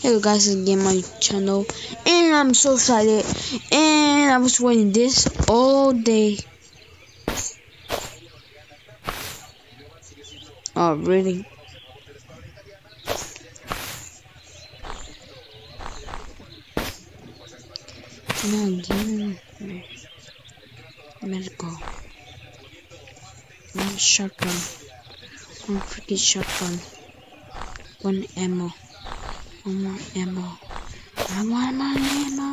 Hello guys, again my channel, and I'm so excited, and I was waiting this all day. Oh really? No, medical. One shotgun. One freaking shotgun. One ammo. One more ammo. I want more ammo.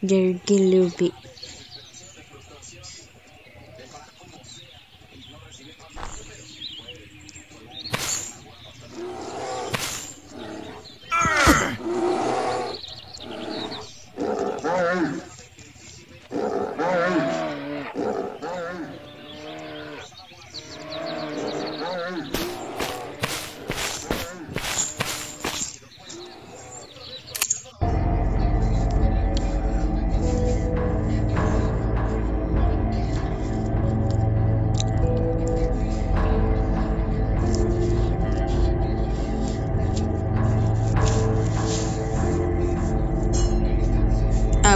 There, get a little bit.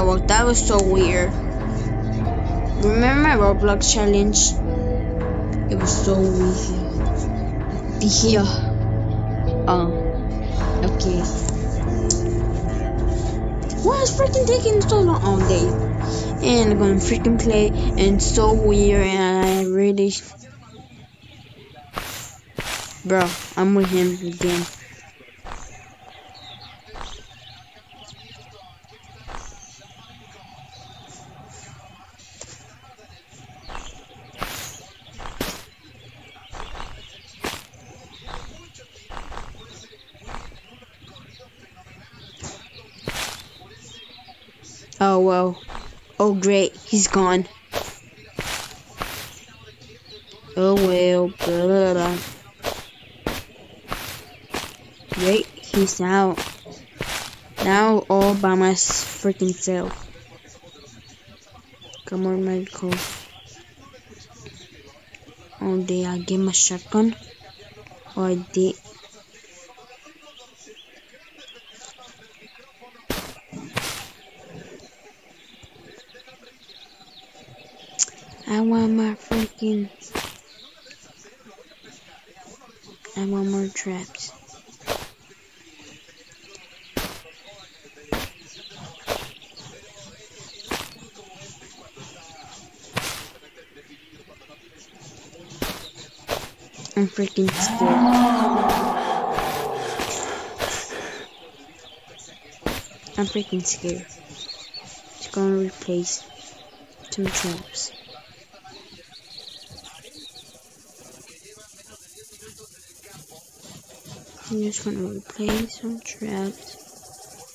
That was so weird. Remember my Roblox challenge? It was so weird. Here. Oh, okay. Why is freaking taking so long all day? And I'm gonna freaking play, and so weird, and I really. Bro, I'm with him again. Oh well. Oh great, he's gone. Oh well. Blah, blah, blah. Great, he's out. Now all by my freaking self. Come on, medical. Oh, did I get my shotgun? I did. I want my freaking. I want more traps. I'm freaking scared. I'm freaking scared. It's gonna replace two traps. I'm just gonna replace some traps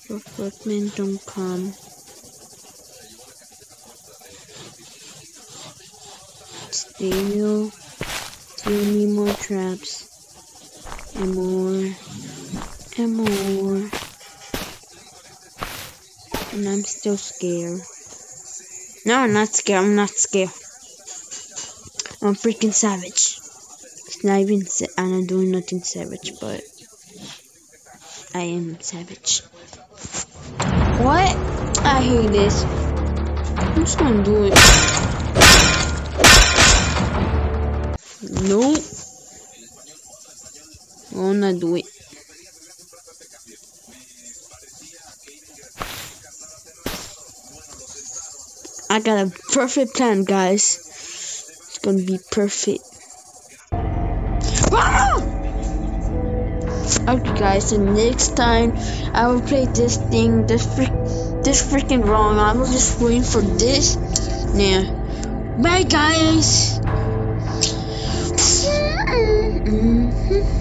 so footmen don't come. Still, still need more traps. And more. And more. And I'm still scared. No, I'm not scared. I'm not scared. I'm freaking savage. It's not even. Sa- I'm doing nothing savage, but I am savage. What? I hate this. I'm just gonna do it. I'm gonna do it. I got a perfect plan, guys. It's gonna be perfect. Okay, guys. So next time I will play this thing. This freak, this freaking wrong. I was just waiting for this. Yeah. Bye, guys. Mm-hmm.